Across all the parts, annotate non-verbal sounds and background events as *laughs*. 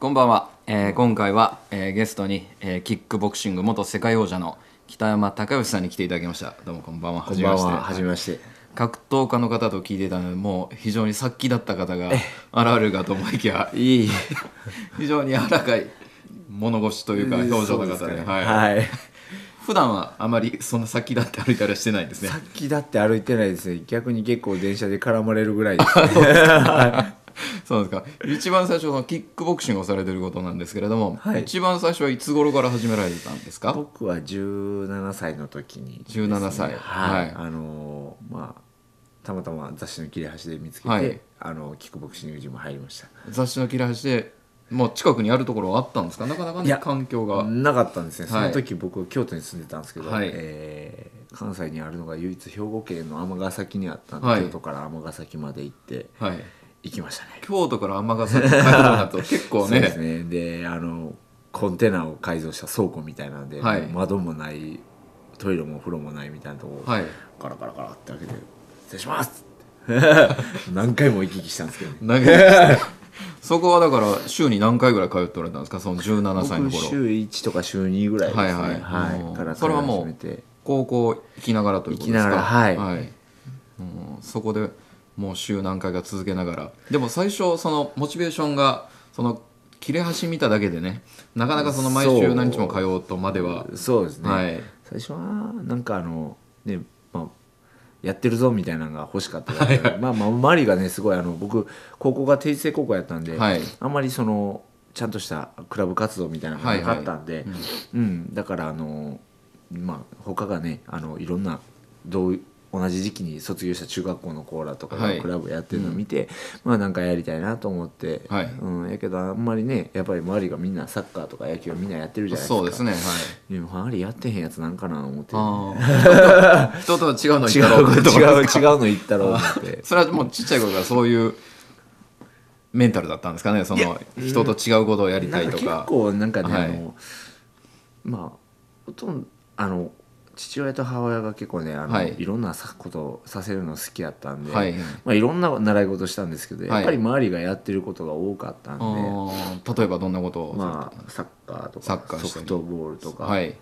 こんばんは、えー今回は、えーゲストに、えーキックボクシング元世界王者の北山隆義さんに来ていただきましたどうもこんばんはこんばんは。はじめましはじめましてて。格闘家の方と聞いていたのでもう非常に殺気だった方が現れるかと思いきやいい。非常に柔らかい物腰というか表情の方でそうすかねはいはい。普段はあまりそんな殺気だって歩いたりはしてないですねさっきだって歩いてないですね。逆に結構電車で絡まれるぐらいです、ね。*laughs* *laughs* そうですか。一番最初のキックボクシングをされてることなんですけれども、はい。一番最初はいつ頃から始められたんですか？僕は17歳の時にね、17歳。はい。はい。あのーまあたまたま雑誌の切れ端で見つけて、はい。あのキックボクシングジム入りました。雑誌の切れ端でもう近くにあるところはあったんですか？なかなかね環境が。なかったんですね、はい。その時僕京都に住んでたんですけど、はい。えー関西にあるのが唯一兵庫県の尼崎にあったんで、はい。京都から尼崎まで行ってはい行きましたね。京都から尼崎に帰るとなると *laughs* 結構そうですね。ねであのコンテナを改造した倉庫みたいなんで、はい。もう窓もないトイレもお風呂もないみたいなとこ、はい。ガラガラガラって開けて「失礼します!って」何回も行き来したんですけどね。そこはだから週に何回ぐらい通っておられたんですか？その17歳の頃。僕週1とか週2ぐらいですね。はいはい。もうからそれはもう高校行きながらということですか？行きながらはい。うんそこでもう週何回か続けながら。でも最初そのモチベーションがその切れ端見ただけでねなかなかその毎週何日も通おうとまではそうですね、はい。最初はなんかあのねまあやってるぞみたいなのが欲しかったから、まあまあ周りがねすごいあの僕高校が定時制高校やったんで、はい。あんまりそのちゃんとしたクラブ活動みたいなのがなかったんで、うん。だからあのまあ他がねあのいろんなどう同じ時期に卒業した中学校のコーラとかはい。がクラブやってるのを見て、まあなんかやりたいなと思って、はい。うん、やけどあんまりねやっぱり周りがみんなサッカーとか野球はみんなやってるじゃないですか。そうですねはい。でも周りやってへんやつなんかな思ってああ *laughs* 人とは違うの違言ったろう違う違うの言ったろう思って。*laughs* それはもうちっちゃい頃からそういうメンタルだったんですかね？その人と違うことをやりたないんか結構なんかね、はい。あのまあほとんどあの父親と母親が結構ねあの、はい。い、ろんなさことをさせるの好きやったんで、はい。まあ、いろんな習い事したんですけど、はい。やっぱり周りがやってることが多かったんで、あー例えばどんなことをまあサッカーとかサッカーしたり。ソフトボールとか、はい。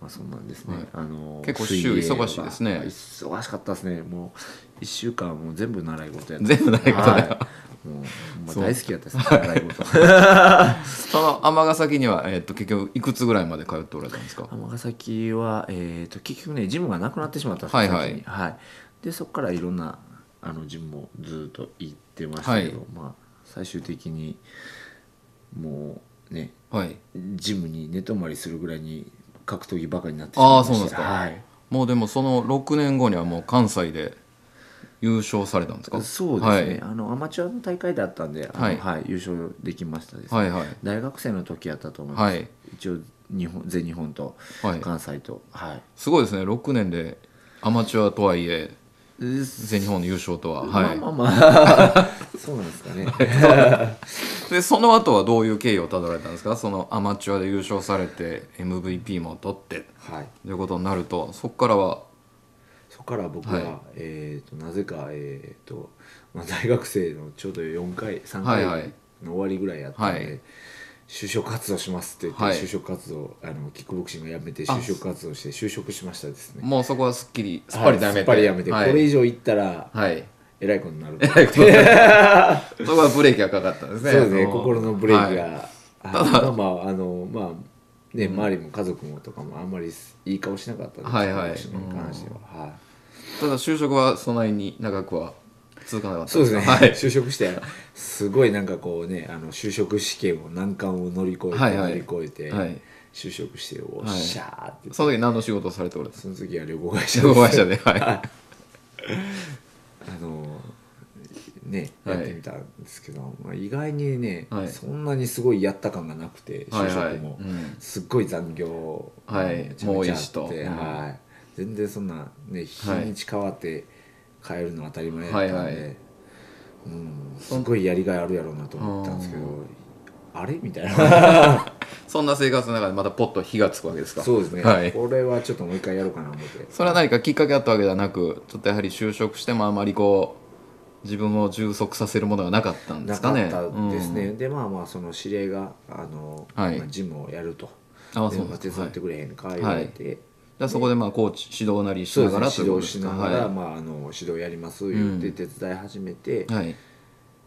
まあそんなんですね、はい。あの結構週忙しいですね。忙しかったですね。もう1週間もう全部習い事やった。全部習い事もう、大好きやったですね習い事その尼崎には、えー、と結局いくつぐらいまで通っておられたんですか？尼崎は、えー、と結局ねジムがなくなってしまったんですはいはい。はい、でそこからいろんなあのジムもずっと行ってましたけど、はい。まあ最終的にもうねはい。ジムに寝泊まりするぐらいに格闘技バカになってしまいあましてあそうなんですか、はい。もうでもその6年後にはもう関西で優勝されたんですか？そうですね、あのアマチュアの大会だったんではい。はい優勝できましたですね、はいはい。大学生の時やったと思います、はい。一応日本全日本とはい。関西とはい、すごいですね。6年でアマチュアとはいえ全日本の優勝とは、はい。まあまあまあ。*laughs* そうなんですかね。*laughs* でその後はどういう経緯をたどられたんですか？そのアマチュアで優勝されて MVP も取ってはい。ということになるとそこからはそこから僕は、はい。えー、となぜか、えーとまあ、大学生のちょうど4回3回はいはい。の終わりぐらいやったんで、はい。就職活動しますって言って、はい。就職活動あのキックボクシングやめて就職活動して就職しましたですね。もうそこはすっきりすっぱりとやめて、はいすっぱりやめて、はい。これ以上行ったらはい。えらいことになる。そこはブレーキがかかったんですね。そうですねの心のブレーキが、まあまああのまあね、周りも家族もとかもあんまりいい顔しなかったんですはいはい。関しては、はいただ就職はそんなに長くは続かなかったそうですね、はい。就職してすごいなんかこうねあの就職試験を難関を乗り越えて、はいはい。乗り越えて、はい。就職しておっはいしゃーって、その時何の仕事をされておられその時は旅行会社か旅行会社で。はい。あのねはい。やってみたんですけど、まあ、意外にね、はい。そんなにすごいやった感がなくて就職も、はいはい。うん。すっごい残業はい。めちゃめはい、全然そんなね日にち変わって帰るの当たり前だったんで、はいはい。うん、すごいやりがいあるやろうなと思ったんですけどあれ？みたいな。*laughs* そんな生活の中でまたポッと火がつくわけですか？そうですね、はい。これはちょっともう一回やろうかな思って。それは何かきっかけあったわけではなくちょっとやはり就職してもあまりこ自分を充足させるものがなかったんでなすかね？かったですね、うん。でまあまあその知り合いがあの、はい。まあジムをやると。あそう手伝ってくれへんか言われて、じそこでまあコーチ指導なりしなですね。指導しながら、はまあ、あの指導やります言って手伝い始めて、い、はい、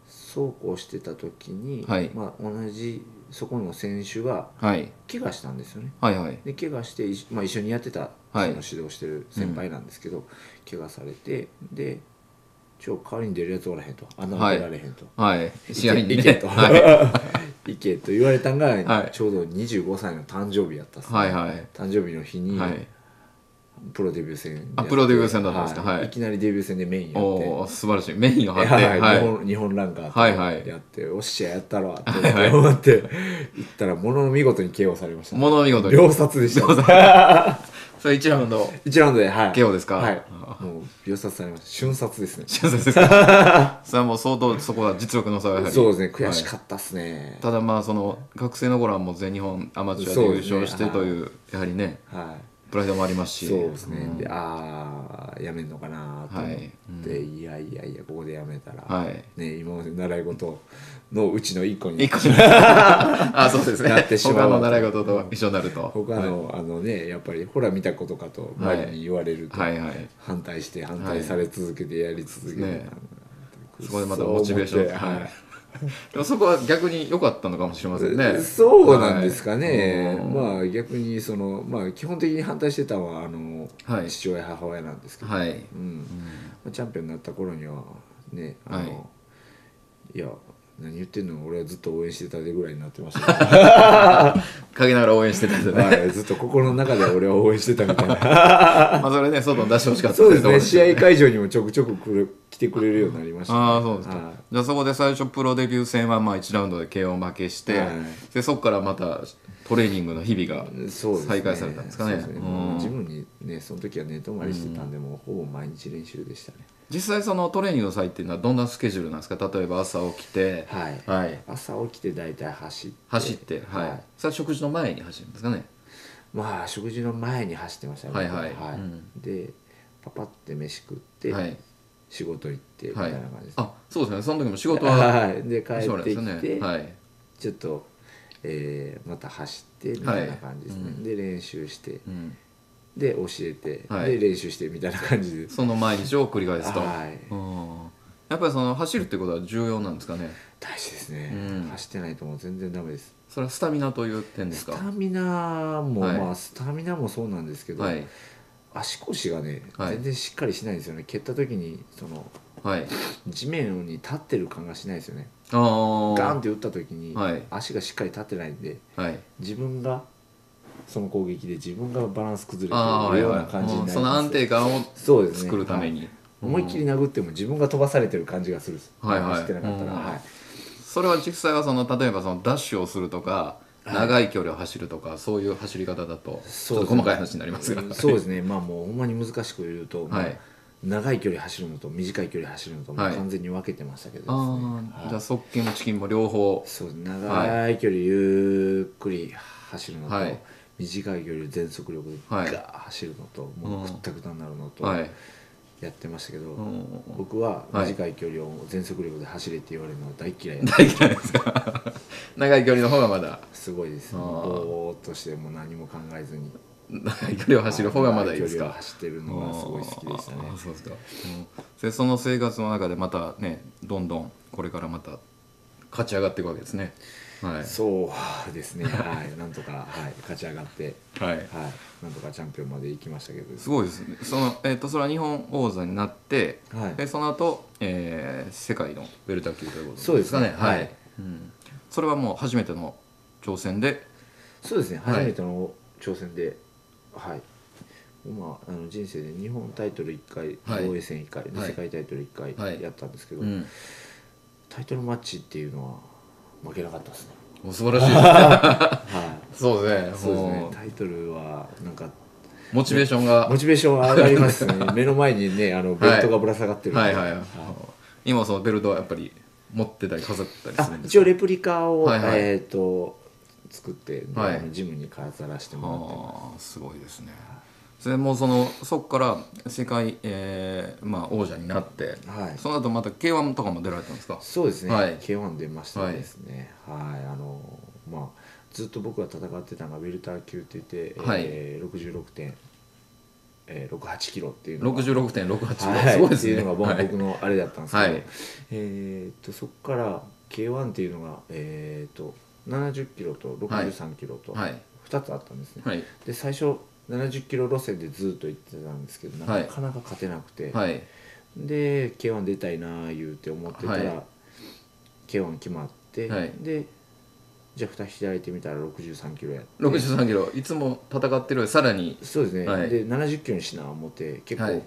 そうこうしてた時に、はい。まあ、同じそこの選手がはい。怪我したんですよね。はいはい。で怪我して、いまあ、一緒にやってたそのはい指導してる先輩なんですけど、怪我されてで「ちょ代わりに出るやつおらへん」と「穴も出られへん」と。はい。試合にね。行けと、*laughs* は *laughs* 行けと言われたんが、はい。ちょうど25歳の誕生日やったっすね、はいはい。誕生日の日に、はいプロデビュー戦あプロデビュー戦だった。んですかはい。いきなりデビュー戦でメインやって。素晴らしい。メインを張って。はいはい。日本日本ランカはいはい。ーやって、おっしゃやったろってはいはい。思って行ったらものの見事に KO されました、ものの見事に。秒殺でした、*laughs* それ1ラウンド。1ラウンドで、はい、KO ですか？はい。あもう秒殺されました。瞬殺ですね。そうですか？*laughs* それはもう相当そこは実力の差がやはり。そうですね。悔しはいかったっすね。ただまあその学生の頃はもう全日本アマチュアで優勝してというやはりね。はいプライドもありますし。そうですね、ん。でああやめんのかなと思って、はい。いやいやいやここでやめたら、はい。ね、今まで習い事のうちの一個に。*laughs* あそうですね。なってしまう。他の習い事と一緒になると。他の、あのねやっぱりほら見たことかと周りに言われると、はいはい。反対して反対され続けてやり続けて、ねそこでまたモチベーションはい *laughs* でもそこは逆に良かったのかもしれませんね。そうなんですかね、はい。うん。まあ逆にそのまあ基本的に反対してたのはあの、はい。父親母親なんですけど、はい。うん。まあチャンピオンになった頃にはねあの、はい。い、や何言ってんの？俺はずっと応援してたでぐらいになってました。*laughs* 陰ながら応援してたんでね。はい、ずっと心の中で俺は応援してたみたいな。*laughs* まあそれね外に出してほしかったそうですね試合か会場にもちょくちょく来る来てくれるようになりました、ああそうですか、はい。じゃあそこで最初プロデビュー戦はまあ1ラウンドで KO 負けして、はい。でそこからまたトレーニングの日々が再開されたんですかね。そうですね。うん。もう自分にねその時は寝泊まりしてたんで、もうほぼ毎日練習でしたね実際そのトレーニングの際っていうのはどんなスケジュールなんですか？例えば朝起きてはい、はい。朝起きて大体走って走ってはい、それは食事の前に走るんですかね？まあ食事の前に走ってましたねはいはい。うん。でパパって飯食って、はい。仕事行ってみたはい。いな感じです、あそうですね。その時も仕事ははい。で帰ってきて、なんですよね。はい。ちょっと、えーまた走ってみたいな感じですね、はいうん。で練習して。うん、で教えて、はい。で練習してみたいな感じ。でその毎日を繰り返すと、はい。うん。やっぱりその走るってことは重要なんですかね？大事ですね、うん。走ってないともう全然ダメです。それはスタミナという点ですスかタミナも、はい。まあスタミナもそうなんですけど、はい。足腰がね、はい。全然しっかりしないんですよね。蹴った時にそのはい。地面に立ってる感がしないですよね。ああガンって打った時に、はい。足がしっかり立ってないんではい。自分がその攻撃で自分がバランス崩れてるようはない。感じになります。その安定感をそうですね。作るために、はい。思いっきり殴っても自分が飛ばされてる感じがする。はいはい。走ってなかったら、うん。はい。それは実際はその例えばそのダッシュをするとか長い距離を走るとか、そういう走り方だとちょっと細かい話になりますが。そうですね。まあもうほんまに難しく言うと、まあはい。長い距離走るのと短い距離走るのと完全に分けてましたけどね、あはい。あじゃあ側筋もチキンも両方。そう長い距離ゆっくり走るのと、はい短い距離全速力でガはい。ーッ走るのと、もうくったくたになるのとはい。やってましたけど、うん。僕ははい。短い距離を全速力で走れって言われるの大嫌いや大嫌いですか *laughs* 長い距離の方がまだ。すごいです。ぼーっとしてもう何も考えずに。長い距離を走る方がまだいいですか。走ってるのがすごい好きでしたね。そうですか、うん。でその生活の中でまたねどんどんこれからまた勝ち上がっていくわけですねはい。そうですね。*laughs* はい。なんとか、はい、勝ち上がってはい。はい。なんとかチャンピオンまで行きましたけど。すごいですね。その、えー、とそれは日本王座になって、はい。でその後、えー世界のウェルター級ということそうですね。かねはい、はい。うん、それはもう初めての挑戦で？そうですね。はい。初めての挑戦ではい、まあ、あの人生で日本タイトル1回はい。防衛戦1回、世界タイトル1はい。回やったんですけど、うん、タイトルマッチっていうのは負けなかったですねお素晴らしいはい。そうですね。そうですね。タイトルはなんかモチベーションが。モチベーション上がりますね。*laughs* 目の前にねあのベルトがぶら下がってるはい。はいはい今そのベルトはやっぱり持ってたり飾ったりすあるんですか？一応レプリカを、はいはい。えっ、と作って、ジムに飾らせてもらってああすごいですねそれもうそのそこから世界、えーまあ、王者になって、はい。その後また K1 とかも出られたんですか？そうですね、はい。K1 出ましたですね。はい、あのまあずっと僕が戦ってたのがウェルター級って言って、はい。えー、66点、えー、68キロっていうのが。66.68、はい、すごい。ですね。っていうのがはい。僕のあれだったんですけど、はい。えーっとそこから K1 っていうのが、えーっと70キロと63キロとはい。2つあったんですね、はい。で最初70キロ路線でずっと行ってたんですけどなはい。かなか勝てなくて、はい。で K1 出たいな言うて思ってたら、はい K1 決まって、はい。でじゃあ蓋開いてみたら63キロやって。63キロいつも戦ってるさらに。そうですね、はい。で70キロにしな思って結構、はい。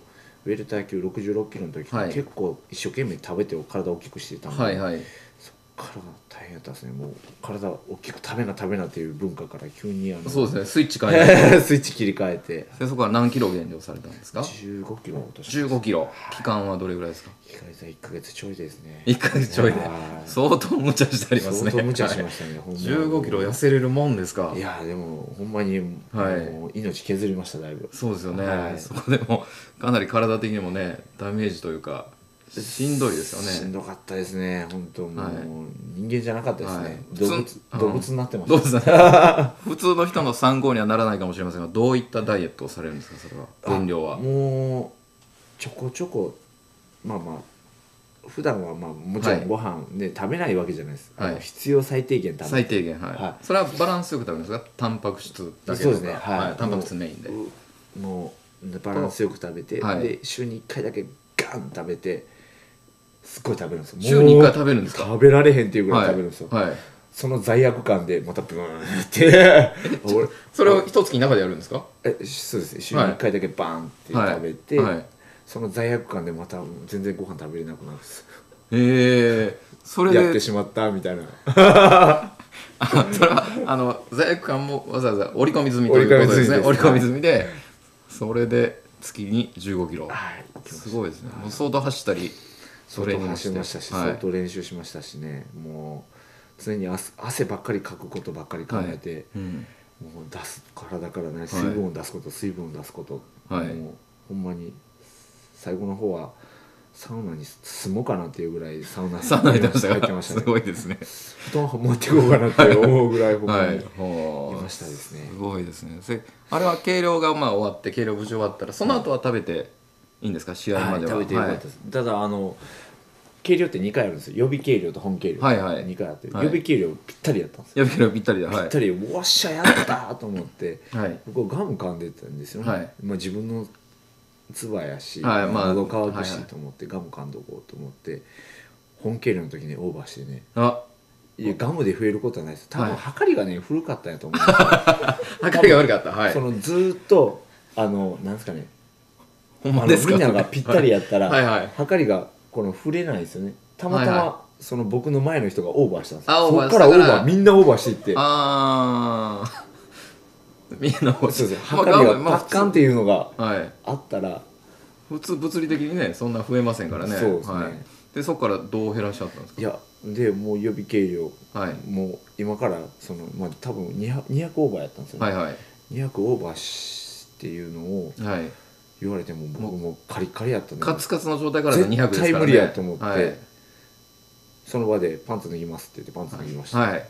ウェルター級66キロの時、はい。結構一生懸命食べて体を大きくしてたんで、はいはいからが大変だったですね。もう体を大きく食べな食べなっていう文化から急にあのそうですね。スイッチ変えて。*laughs* スイッチ切り替えて。でそこから何キロ減量されたんですか？15キロ落とし15キロ。期間はどれぐらいですか？1ヶ月1ヶ月ちょいですね。1ヶ月ちょいで。はい。相当無茶してありますね。相当無茶しましたね、ほんま15キロ痩せれるもんですか？いやでもほんまに、はい。命削りましただいぶ。そうですよね、はい。そこでもかなり体的にもねダメージというかしんどいですしよね。んどかったですね。本当もう、はい。人間じゃなかったですね、はい。動物動物になってますか *laughs* 普通の人の参考にはならないかもしれませんがどういったダイエットをされるんですかそれは？減量は。あもうちょこちょこまあまあ普段はまあもちろはいんご飯ね、食べないわけじゃないです、はい。必要最低限食べ最低限はい、はそれはバランスよく食べるんですか？タンパク質だけとか。そうですね。はい。タンパク質メインで。もうバランスよく食べて、はい。で週に1回だけガン食べてすっごい食べるんですよ。週回食べるんですか？食べられへんっていうぐらい食べるんですよ、はい、はい、その罪悪感でまたブーンって。*laughs* 俺それを一月の中でやるんですか？えそうです。ね週に1回だけバーンって食べて、はい。はい。その罪悪感でまた全然ご飯食べれなくなるんですええ。それでやってしまったみたいな。*laughs* あそれはあの罪悪感もわざわざ織り込み済みということですね。織り込み済済みでそれで月に1 5キロ。はい。すごいですね。もう相当走ったりト相走りましたし、はい。相当練習しましたしね。もう常に汗汗ばっかりかくことばっかり考えて、うん。もう出す体からね水分を出すこと、水分を出すこと、はい。もうほんまに最後の方はサウナに住もうかなっていうぐらいサウナにサウナ入ってましたか？入ってましたね。すごいですね。布団持っていこうかなって思うぐらいほんまに、はい。ましたですね。すごいですね。せあれは計量がまあ終わって計量無事終わったらその後は食べていいんですか？試合までは、はい、食べてよかったです、ただあの計量って2回あるんですよ。予備計量と本計量、はいはい。2回あって、はい。予備計量ぴったりやったんですよ。いや計量ぴったりだ。はい。ぴったりおっしゃやったと思ってはい。僕ガム噛んでたんですよね、はい。まあ、自分の唾やし、はいまあ喉乾くしはいはいと思って、ガム噛んどこうと思って本計量の時にオーバーしてね。あ。いやガムで増えることはないです。多分、はい。測りがね古かったんやと思う。んですよ測りが悪かった。はい。そのずーっとあのなんですかねほんまですか？みんながぴったりやったら、はい。はい測りがこの触れないですよね。たまたま、はいはその僕の前の人がオーバーしたんですよ。あオーバーそっからオーバーみんなオーバーしていって。ああ *laughs* みんなそうですまあ測りがまあパッカンっていうのがはい。あったら普通物理的にねそんな増えませんからね。そうですね。はい、でそこからどう減らしちゃったんですか？いやでもう予備計量。はい。もう今からそのまあ多分 200, 200オーバーやったんですよね、はいはい。200オーバーしっていうのをはい言われても僕もカリカリやったんでカツカツの状態からの200ですからね。絶対無理やと思ってはい、その場でパンツ脱ぎますって言ってパンツ脱ぎました。はい、はい。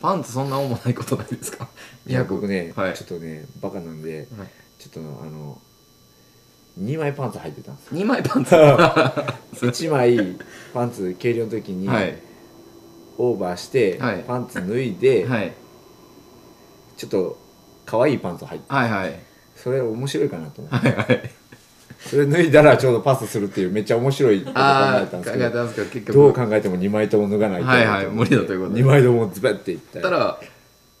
パンツそんな重ないことないですか？いや僕ね、はい。ちょっとねバカなんではい。ちょっとあの2枚パンツ履いてたんですよ。2枚パンツ？*laughs* 1枚パンツ計量の時にはい。オーバーして、はい。パンツ脱いで、はい。ちょっと可愛いパンツ履いてはいはいそれ面白いかなと思ってはいはい。それ脱いだらちょうどパスするっていうめっちゃ面白いこと考えたんですけど。すけど。結局どう考えても2枚とも脱がないとはいはい無理だということで。2枚ともズベッていったたら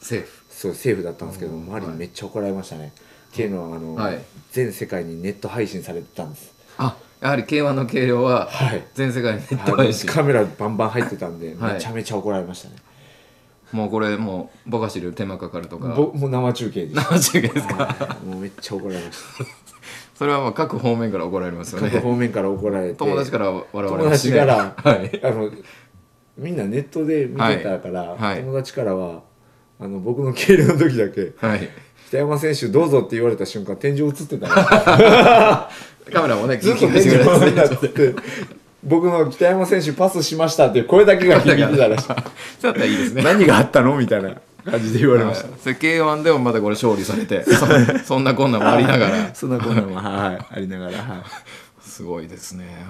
セーフ。そうセーフだったんですけどうん周りにめっちゃ怒られましたね、っていうのはあの、はい。全世界にネット配信されてたんです。あやはり K1 の計量ははい。全世界にネットはい配信カメラバンバン入ってたんで、はい。めちゃめちゃ怒られましたねもうこれもうボカシル手間かかるとか。ぼもう生中継でした生中継ですか？はいもうめっちゃ怒られましそれはまあ各方面から怒られますたよね。各方面から怒られて。友達から笑われ友ますしね達から、はい。あのみんなネットで見てたから、はい。はい。友達からはあの僕の計量の時だけはい。北山選手どうぞって言われた瞬間天井映ってたね *laughs* カメラもねずっと天井してくれてになってて僕の北山選手パスしましたっていう声だけが響いてたらしい。*laughs* だったらいいですね。何があったのみたいな感じで言われました、それ K1 でもまだこれ勝利されてそそんなこんなんもありながら。*laughs* そんなこんなもはいありながら *laughs* はい。すごいですね。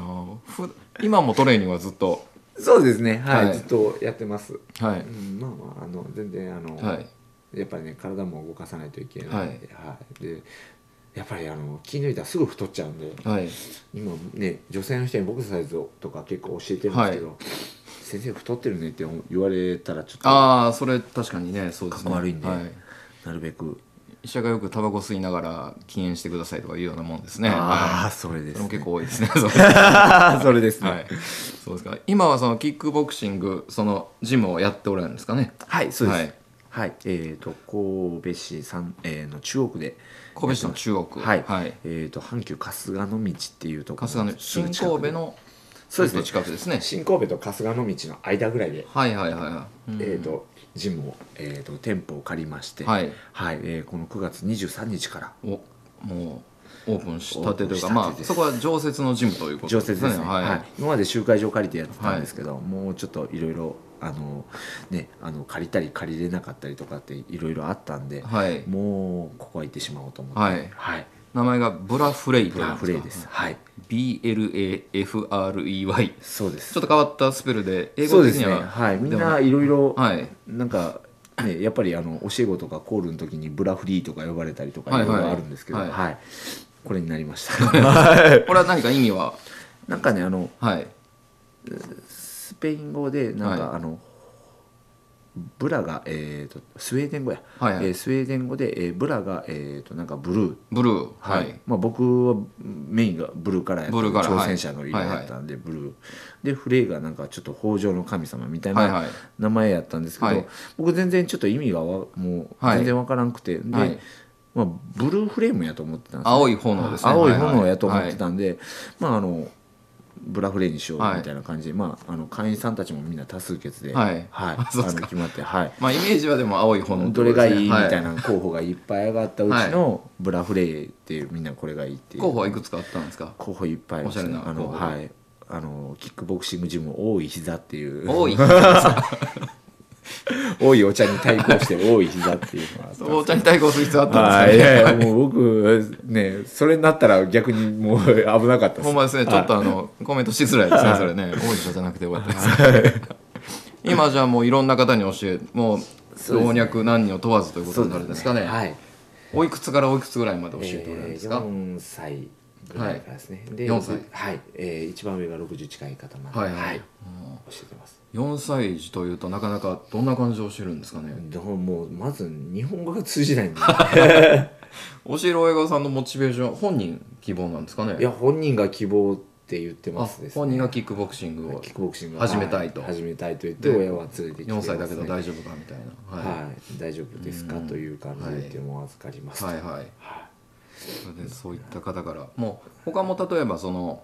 今もトレーニングはずっと？そうですね。はい、はい。ずっとやってます、はい。うん、まあまああの全然あの、はい。やっぱりね体も動かさないといけないはい。はい。でやっぱりあの気抜いたらすぐ太っちゃうんではい。今ね女性の人にボクササイズとか結構教えてるんですけど、先生太ってるねって言われたらちょっとああそれ確かにねそうですね。悪いんではい、なるべく、医者がよくタバコ吸いながら禁煙してくださいとかいうようなもんですね。あはあそれです、いそれもね、結構多いですね。*laughs* それ。*laughs* それですね。はい。そうですか。今はそのキックボクシングそのジムをやっておられるんですかね。はいそうです。はい。はい、えっ、と神戸市三、えーの中央区で神戸市の中国はい、はい、えっ、と阪急春日の道っていうところ。春日の新神戸のそうですね。近くですね。新神戸と春日の道の間ぐらいで、はいはいはいはい、うん。えー、とジムを、えー、と店舗を借りまして、はい。はい。えーこの9月23日から。おもうオープンしたてというかまあです。そこは常設のジムということ常設ですね、はい、はい。今まで集会場借りてやってたんですけど、もうちょっといろいろあのねあの借りたり借りれなかったりとかっていろいろあったんで、はい。もうここは行ってしまおうと思って。はい。はい、名前がブラフレイとブラフレイです。はい。BLAFREY そうです。ちょっと変わったスペルで英そうですね。語的にははいみんないろいろはい。なんかね、やっぱりあの教え子とかコールの時にブラフリーとか呼ばれたりとかはいろいろあるんですけど、はい。はい。これになりました。はい。これは何か意味は？*laughs* なんかねあのはい。スペイン語でなんか、はい。あのブラが、えー、とスウェーデン語や、はいはい。えースウェーデン語で、えーブラが、えー、となんかブルー。ブルー。はい、はい。まあ、僕はメインがブルーカラーやったブルーカラー挑戦者の色やったんで、ブルー。でフレイがなんかちょっと豊穣の神様みたいなはいはい。名前やったんですけど、はい。僕全然ちょっと意味がわもうはい。全然わからんくて、で、はい。まあ、ブルーフレームやと思ってたんですよ青い炎ですね。青い炎やと思ってたんで、まああのブラフレーにしようみたいな感じで、まああの会員さんたちもみんな多数決で、はい。はい、*laughs* あの決まってはい。まあイメージはでも青い炎ってどれがいいみたいはな候補がいっぱい上がったうちのブラフレーっていうみんなこれがいいっていう。候補はいくつかあったんですか？候補いっぱいありますおしゃれなあのはい。あのキックボクシングジム多い膝っていう。多い *laughs* 多いお茶に対抗して多い膝っていうのがあったんですけどお茶に対抗する必要あったはいいんですかね。やいや *laughs* もう僕ねそれになったら逆にもう危なかったです。ほんまですねちょっとあのコメントしづらいですねそれね。大石じゃなくてよかったです。今じゃあもういろんな方に教えもう老若男女問わずということになるんですかね。はい。おいくつからおいくつぐらいまで教えておられるんですか、4歳ぐらいからですね、で4歳。はい、えー、一番上が60近い方まで。はいはい。教えてます4歳児というとなかなかどんな感じで教えるんですかね？どうもうまず日本語が通じないんで *laughs* 教える親御さんのモチベーション本人希望なんですかね？いや本人が希望って言ってますです、ね、本人がキックボクシングをキックボクシングを。始めたいと。は始めたいと言って親は連れてきてま4す、ね、歳だけど大丈夫かみたいな。はい、大丈夫ですかという感じで言っても預かりますと。はい。はい。それでそういった方から。もう他も例えばその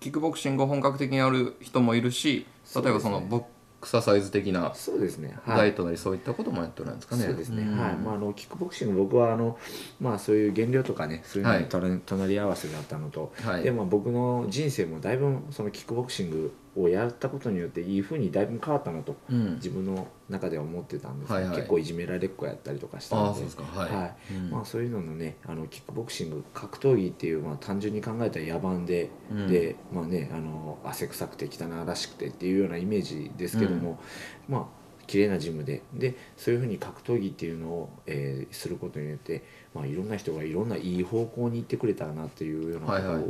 キックボクシングを本格的にやる人もいるし例えばそのボクササイズ的なそうですね。はい。ダイエットなりそういったこともやってるんですかねそうですね、ん。はい。まあ、あのキックボクシング僕はあの、まあ、そういう減量とかねそういうのはい。に隣,、隣り合わせだったのと、はい。でまあ、僕の人生もだいぶそのキックボクシングをやったことによっていいふうにだいぶ変わったなと、うん。自分の中では思ってたんですけど、はいはい。結構いじめられっ子やったりとかしたので。そうい、はい。うん。まあ、そういうののねあのキックボクシング格闘技っていう、まあ、単純に考えたら野蛮で、うん。で、まあね、あの汗臭くて汚らしくてっていうようなイメージですけども、まあ綺麗なジムで。でそういうふうに格闘技っていうのを、えーすることによって、まあ、いろんな人がいろんないい方向に行ってくれたらなっていうようなことを、はい。はい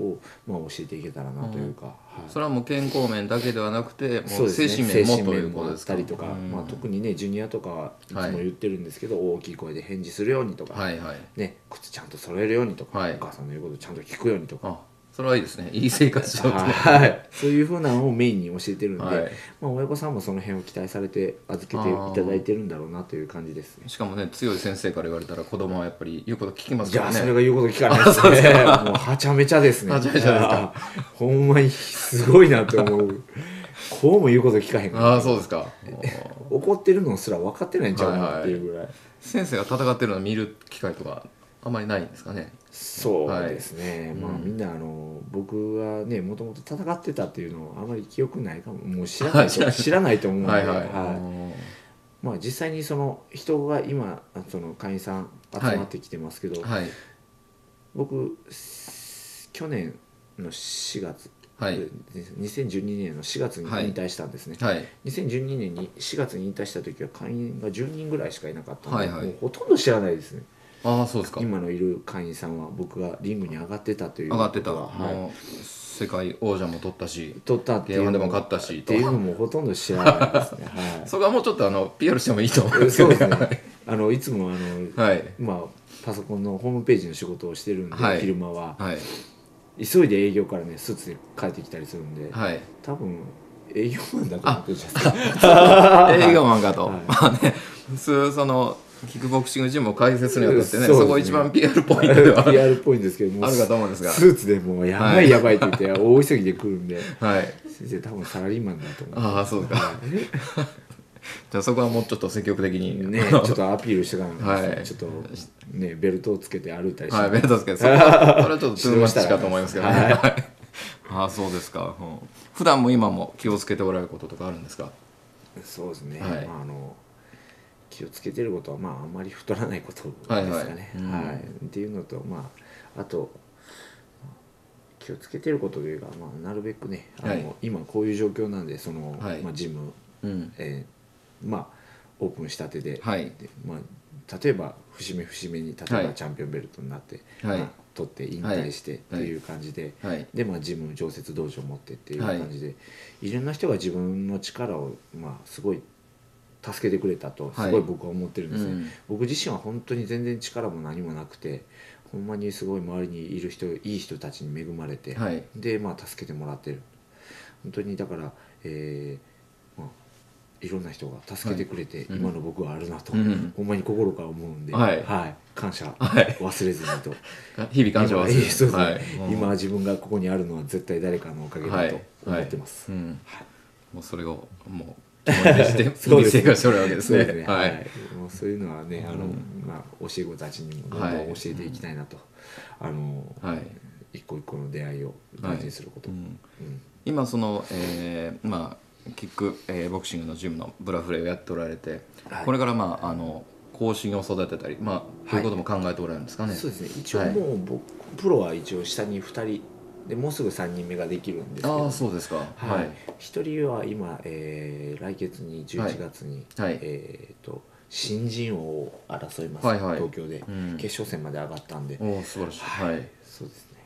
まあ、教えていけたらなというか、はい。それはもう健康面だけではなくてもそう精ね。神面もということあですかったりとか、うん。まあ、特にねジュニアとかはいつも言ってるんですけど、大きい声で返事するようにとか、はいはい。ね、靴ちゃんと揃えるようにとか、はい。お母さんの言うことちゃんと聞くようにとか、あそれはいいですね。いい生活しようとはい、そういうふうなのをメインに教えてるんで、はい。まあ、親御さんもその辺を期待されて預けていただいてるんだろうなという感じですね。しかもね強い先生から言われたら子供はやっぱり言うこと聞きますからね。じゃあそれが言うこと聞かないですね。*laughs* もうはちゃめちゃですね。はちゃめちゃですか。あーほんまにすごいなと思う。こうも言うこと聞かへんから。ああそうですか。*laughs* 怒ってるのすら分かってないんちゃうかなっていうぐらい、先生が戦ってるのを見る機会とかあんまりないんですかね。そうですね、まあうん。みんなあの僕はねもともと戦ってたっていうのあまり記憶ないかも。もう知らないと知らないと思うんで、はいはい、はい。まあ、実際にその人が今その会員さん集まってきてますけど、はい。僕す去年の4月、はい。で2012年の4月にはい。引退したんですね、はい。2012年に4月に引退した時は会員が10人ぐらいしかいなかったので、はいはい。もうほとんど知らないですねああそうですか。今のいる会員さんは僕がリングに上がってたという。上がってた、ははい。世界王者も取ったし取ったっていうの K1 でもも勝ったし。っていうのもほとんど知らないですね。*laughs* はい。そこはもうちょっとあの PR してもいいと思う。んですけそうどですね。あのいつもあの、はい。まあパソコンのホームページの仕事をしてるんで、はい。昼間は。はい。急いで営業からねスーツで帰ってきたりするんで、はい。多分営業マンだと思ってるじゃないですか。*laughs* 営業マンかと、はい。まあね普通そのキックボクシングジムを開設するにあたってねそね。そこ一番 PR ポイントでは PR っぽいんですけどもあるかと思うんですが。スーツでもうやばはいいやばいって言って大急ぎで来るんではい。先生多分サラリーマンだと思うああそうか。じゃあそこはもうちょっと積極的にねちょっとアピールしてから、はい。ちょっとねベルトをつけて歩いたりして、はいベルトつけて。*laughs* それはちょっとトゥーマッチかと思いますけどね、はいはい。ああそうですか、うん。普段も今も気をつけておられることとかあるんですか？そうですね、はい。まあ、あの気をつけてることはまああんまり太らないことですかね、ははい。いはい。うんっていうのとまああと気をつけてることというか、まあ、なるべくねあの、はい。今こういう状況なんでその、はい。まあ、ジム、うん。えーまあオープンしたてで,、はい。でまあ、例えば節目節目に例えはい。ばチャンピオンベルトになって、はい。まあ取って引退してってはい。いう感じで、はい。でまあジム常設道場を持ってっていう感じで、い、ろんな人が自分の力をまあすごい助けてくれたとすごい僕は思ってるんですね、うん。僕自身は本当に全然力も何もなくてほんまにすごい周りにいる人いい人たちに恵まれて、はい。でまあ助けてもらってる。本当にだから、えーまあ、いろんな人が助けてくれて、うん今の僕はあるなと、うん。ほんまに心から思うんで、はい。感謝はい。忘れずにと。*laughs* 日々感謝は今ええそうですね。はい、今自分がここにあるのは絶対誰かのおかげだと思ってます、はい。うんはい。もうそれをもう *laughs* そうです。生活しておるわけですね。すね。ははい。い、もうそういうのはねあの、うんまあ、教え子たちにもどんどはい。ん教えていきたいなと、あの、はい。一個一個の出会いを大事にすること、うん。うん。今その、えーまあキック、えーボクシングのジムのブラフレをやっておられて、はい。これからまああの後進を育てたりまあそういうことも考えておられるんですかね、そうですね。一応はい。もう僕、プロは一応下に2人でもうすぐ3人目ができるんですけど。ああそうですか。ははい。い、一人は今、えー来月に11月に、はい。えー、と新人王を争います、はいはい。東京で、うん。決勝戦まで上がったんで、おお素晴らしい。はい、そうですね、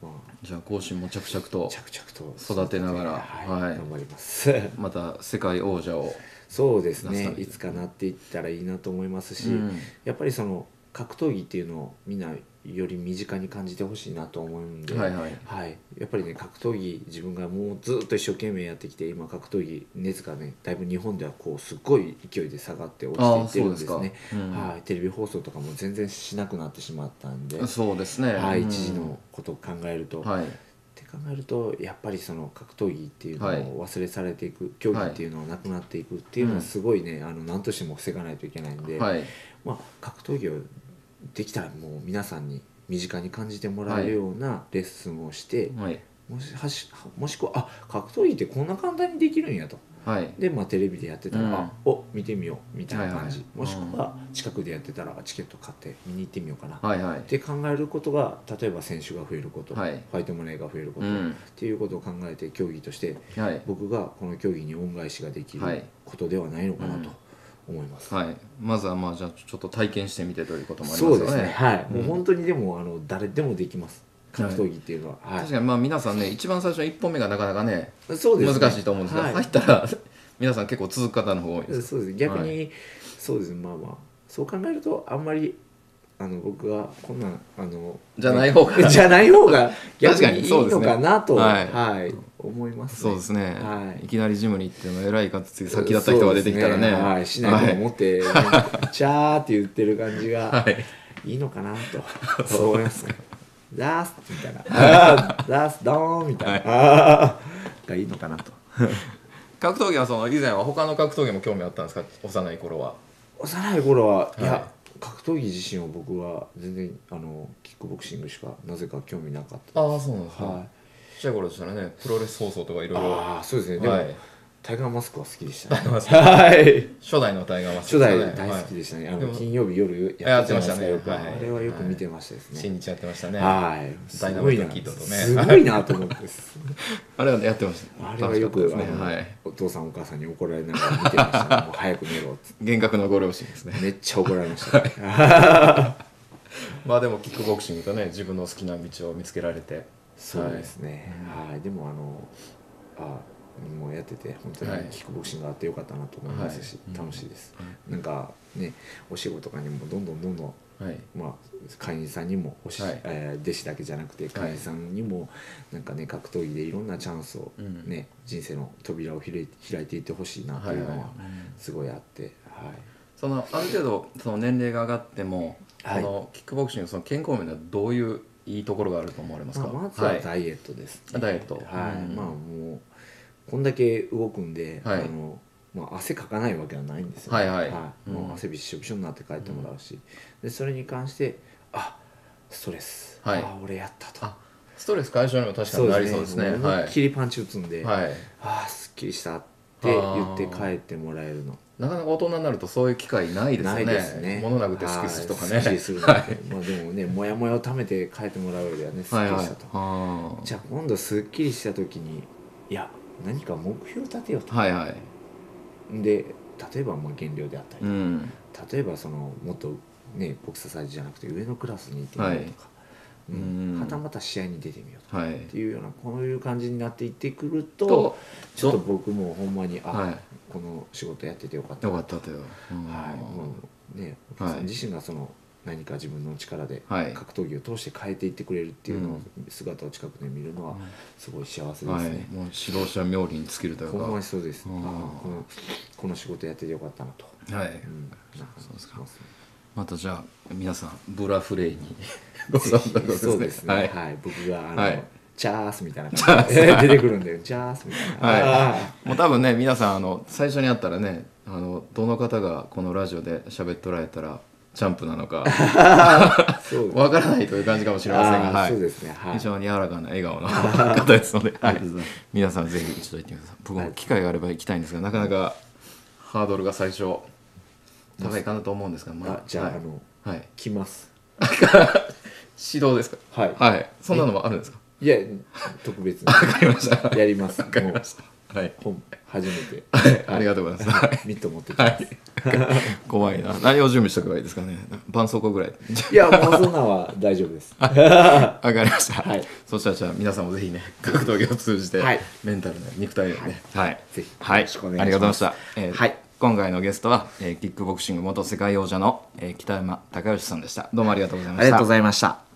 まあ、じゃあ後進も着々と着々と育てながら。はい。はい。頑張ります。*laughs* また世界王者を、そうですね。いつかなっていったらいいなと思いますし、うん。やっぱりその格闘技っていうのをみんなより身近に感じてほしいなと思うんで、はいはい。はい。やっぱりね格闘技自分がもうずっと一生懸命やってきて今格闘技熱がねだいぶ日本ではこうすっごい勢いで下がって落ちていってるんですね。うん。はい、テレビ放送とかも全然しなくなってしまったんで、そうですね。はい、うん。一時のことを考えると、はい。って考えるとやっぱりその格闘技っていうのはい。を忘れされていく、競技っていうのはなくなっていくっていうのはすごいね、あの何としても防がないといけないんで、はい。まあ、格闘技をできたらもう皆さんに身近に感じてもらえるようなレッスンをして、はい。もしはしもしくはあ格闘技ってこんな簡単にできるんやと。はい。で、まあ、テレビでやってたら、うん。あお見てみようみたいな感じ、はいはい。もしくは近くでやってたらチケット買って見に行ってみようかな、はいはい。って考えることが例えば選手が増えること、はい。ファイトマネーが増えること、うん。っていうことを考えて競技としてはい。僕がこの競技に恩返しができるはい。ことではないのかなうんと思います。はい。まずはまあじゃあちょっと体験してみてということもありますよね。そうですね、はい、うん。もう本当にでもあの誰でもできます。格闘技っていうのは、はい。確かにまあ皆さんね一番最初の1本目がなかなかねそうですね。難しいと思うんですが、はい。入ったら *laughs* 皆さん結構続く方の方が多いですそうです逆に、はそうですまあまあそう考えるとあんまりあの僕がこんなんあのじゃない方が *laughs* じゃない方が逆確かにいいのかなと。はい。はい思います、そうですね、はい。い、きなりジムに行っても偉いかつ先立った人が出てきたらね。そうですはい、しないと思って、*laughs* チャーって言ってる感じが、はい。いいのかなと。*laughs* 思いますね。ラストみたいな。*laughs* あーラストドーンみたいな。あーがいいのかなと。格闘技はその以前は他の格闘技も興味あったんですか？幼い頃は。幼い頃は、い、はい。や格闘技自身は僕は全然あのキックボクシングしかなぜか興味なかったああそうなんですか、はいちゃい頃でしたらね。プロレス放送とかいろいろ。ああそうですね。でも、はいタイガーマスクは好きでしたね。はい。*laughs* 初代のタイガーマスク初代大好きでしたね、あでもの金曜日夜やってましたね。よく。はい。あれはよく見てましたですね、新日やってましたね。はい。すごいなすごいなと思って。あれはねやってましたあれはよく、ね。はい。お父さんお母さんに怒られながら見てました、ね、もう早く寝ろ厳格なご両親ですね。めっちゃ怒られました、ね、*laughs* まあでもキックボクシングとね自分の好きな道を見つけられてそうですね。はい、でもあのあもうやってて本当にはい。キックボクシングがあってよかったなと思いますし、はい。楽しいです、なんかねお仕事とかにもどんどんどんどんはい。まあ、会員さんにもおし、はい。えー弟子だけじゃなくて会員さんにもなんかね格闘技でいろんなチャンスを、うん。ね人生の扉を開い開いていってほしいなというのはすごいあって、はい。そのある程度その年齢が上がっても、はい。このキックボクシングその健康面ではどういういいところがあると思われますか、まあ、まずはダイエットです、ね。ダイエット。はい、うん。まあもうこんだけ動くんで、はい。あのまあ、汗かかないわけはないんですよ、はいはい。うん。もう汗びっしょびしょになって帰ってもらうし、でそれに関してあストレス、はい。あ俺やったと。あストレス解消にも確かになりそうですね。もう思いっはい。きりパンチ打つんで、はい。ああすっきりしたって言って帰ってもらえるのなかなか大人になるとそういう機会ないですよね。ないですね。物なくてスッキリするとかね。はいすっきりするまあでもねモヤモヤをためて帰ってもらうよりはねすっはいはい。きりしたと、はじゃあ今度すっきりした時にいや何か目標立てようと、はいはい。で例えばまあ減量であったり、うん。例えばそのもっとねボクササイズじゃなくて上のクラスに行ってみようとか、はいはたまた試合に出てみようと。かはい。っていうようなこういう感じになっていってくるととちょっと僕もほんまにあ、はい。この仕事やっててよかったよかったとよ、うん。はい、もうね、おさん自身がその何か自分の力ではい。格闘技を通して変えていってくれるっていうのを、うん。姿を近くで見るのはすごい幸せですね。はい、もう指導者冥利に尽きるというか。ほんまにそうです。あうん。このこの仕事やっててよかったなと。はい。うん、なそうですか。ねまたじゃあ皆さんブラフレイに *laughs* ご参加ください。そうですね。ははい。い、僕があの、はい。チャースみたいな感じで。*laughs* 出てくるんで、チャースみたいな。はあい、もう多分ね皆さんあの最初に会ったらねあのどの方がこのラジオで喋っておられたらチャンプなのか。わからないという感じかもしれませんが、はい。そうですね。はい。非常に柔らかな笑顔の *laughs* 方ですので、はい。皆さんぜひ一度行ってください。僕も機会があれば行きたいんですがなかなかハードルが最初高いかなと思うんですが、まあじゃあ、はい。あのはい、来ます。指導ですか？はい。はい。そんなのもあるんですか？いや特別に。わかりました。やります。わかりました。はい、本初めて。はい、ありがとうございます、はい。ミット持ってきます。怖いな。何を準備しておけばいいですかね？絆創膏ぐらい。いや、もうそんなんは大丈夫です。わかりました、はい。そしたらじゃあ皆さんもぜひね格闘技を通じて、はい。メンタルね肉体をね。はい、ぜひはい。よろしくお願いします。ありがとうございました、えーはい今回のゲストは、えーキックボクシング元世界王者の、えー北山隆義さんでしたどうもありがとうございましたありがとうございました。